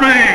Please.